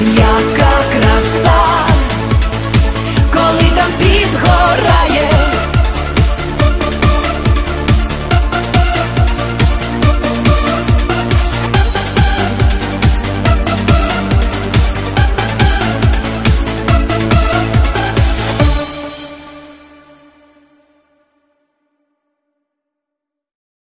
Your